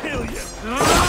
kill you.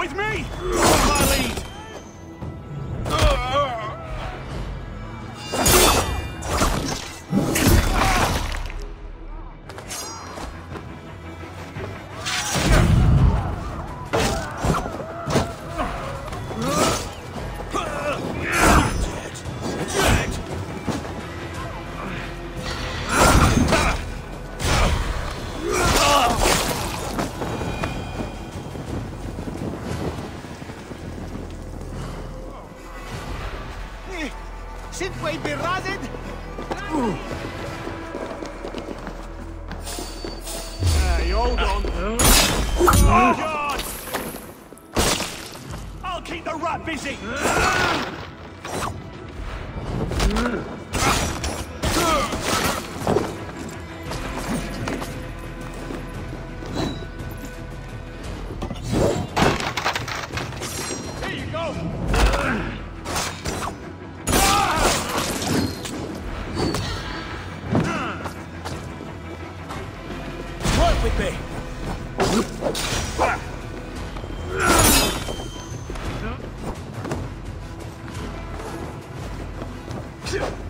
With me! Wir beraten? Hey, hold on. Oh. oh, God! I'll keep the rat busy! Hmm. Yeah.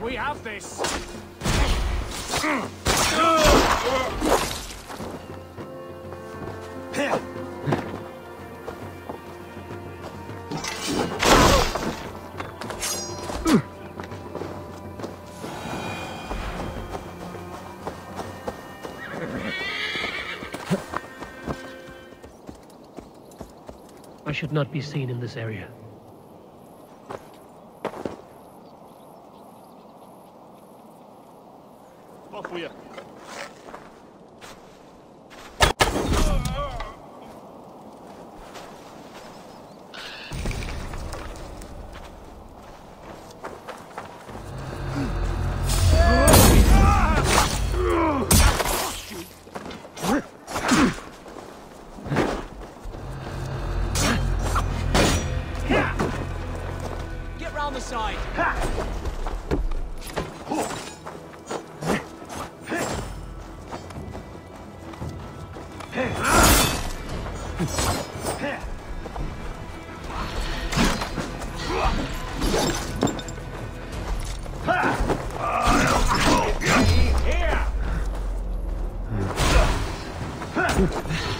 We have this. I should not be seen in this area. With you. Get round the side. Here! Ooh.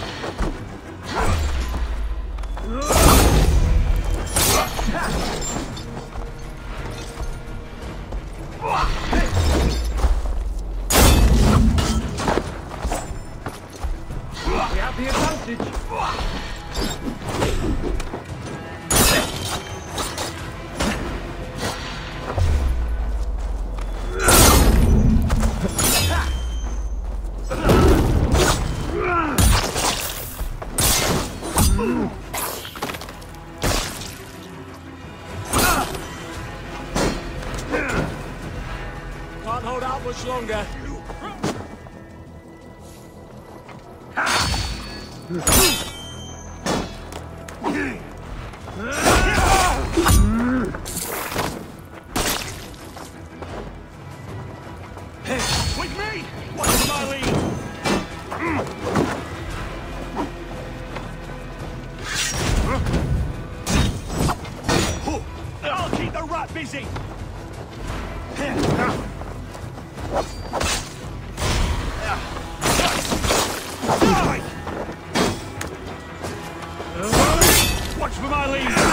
longer. Watch for my lead.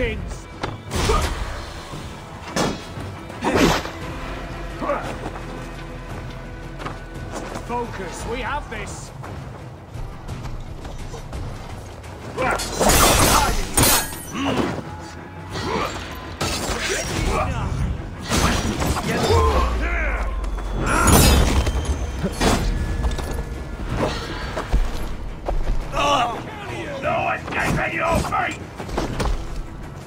sins. Focus, we have this. No your fate!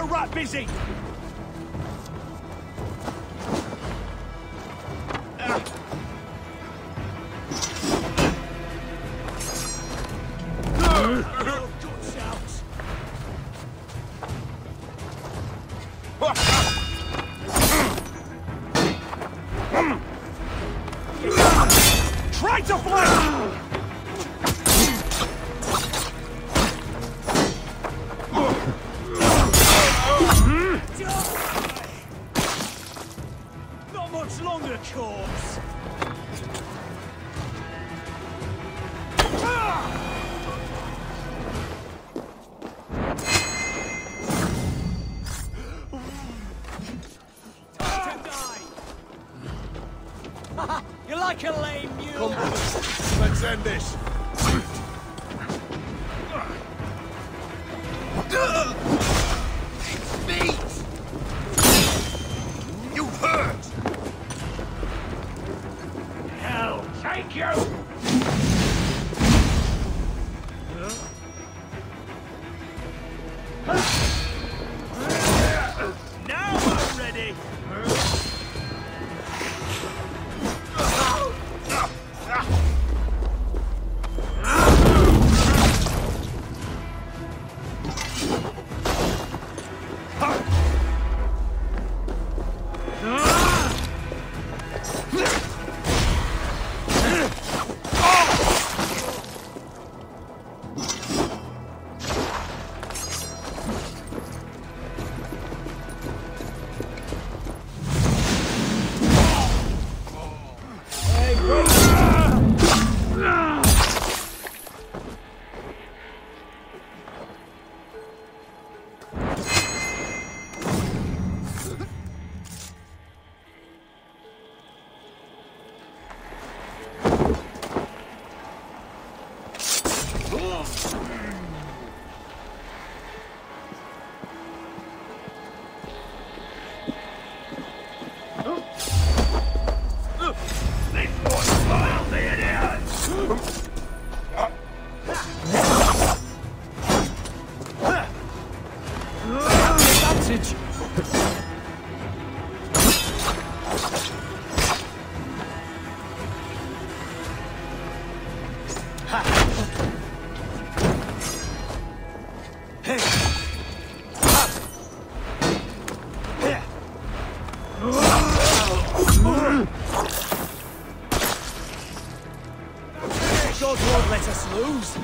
the rat busy! Let's end this. You hurt! Hell, take you! Advantage! Let us lose.